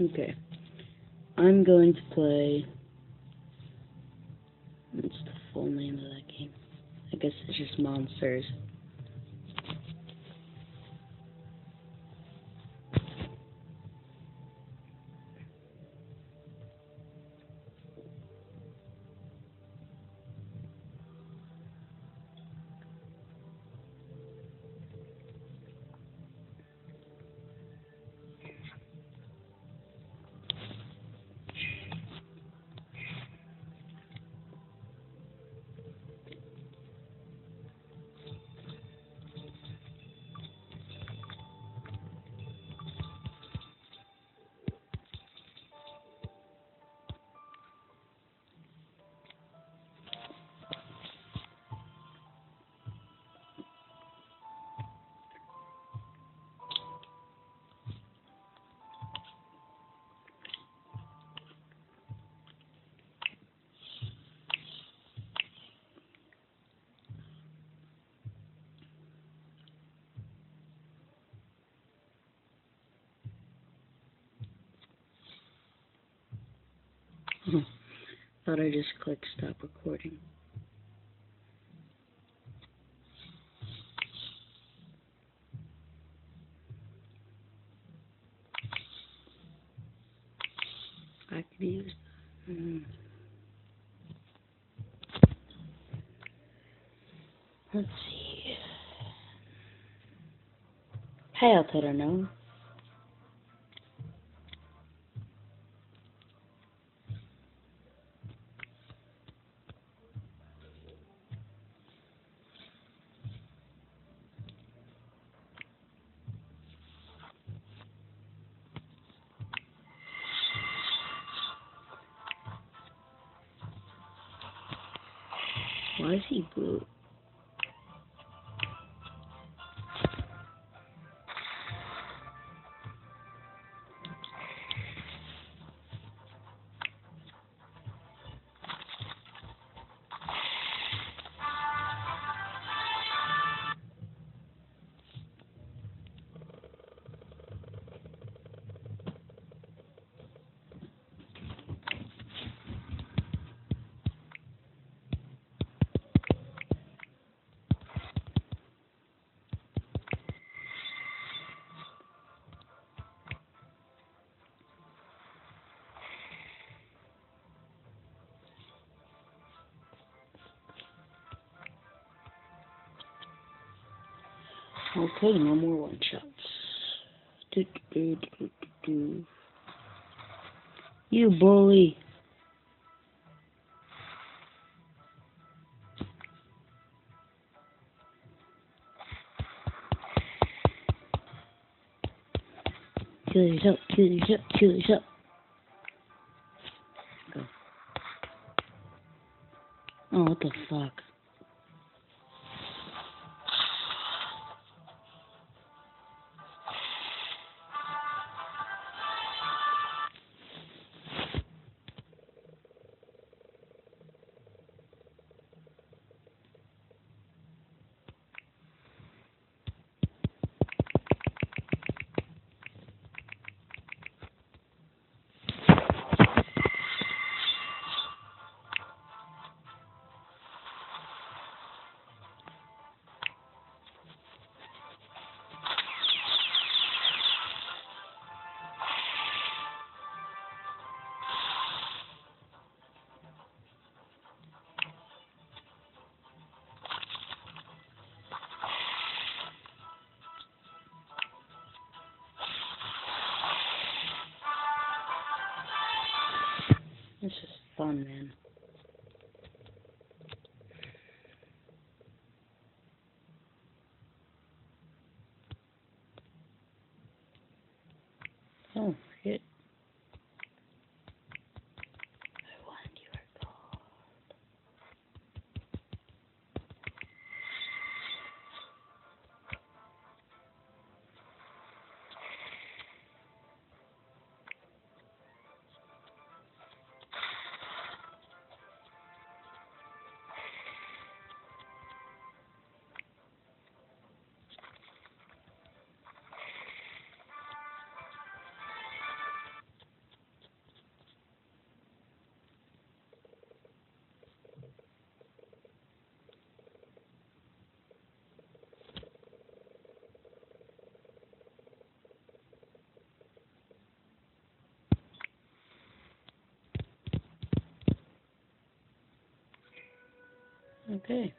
Okay. I'm going to play. What's the full name of that game? I guess it's just Monsters. Thought I just clicked stop recording. I could use. Mm. Let's see. Hey, I'll tell her. Why is he blue? Okay, no more one shots. Do, do, do, You bully. Kill yourself, kill yourself, kill yourself. Go. Oh, what the fuck? Fun, man. Okay.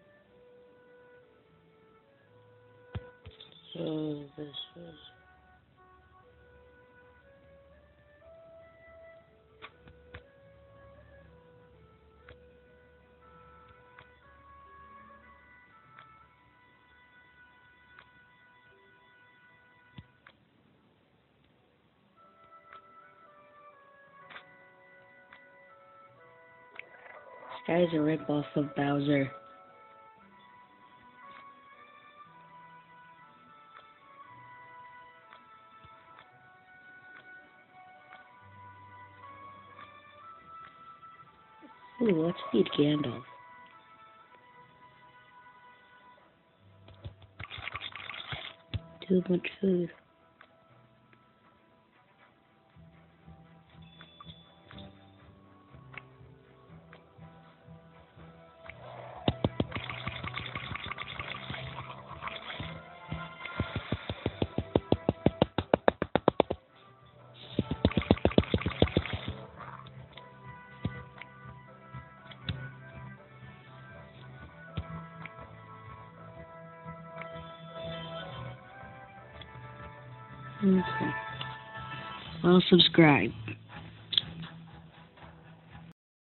So this was. This guy's a ripoff of Bowser. Ooh, let's feed Gandalf. Too much food. Okay. Well, subscribe.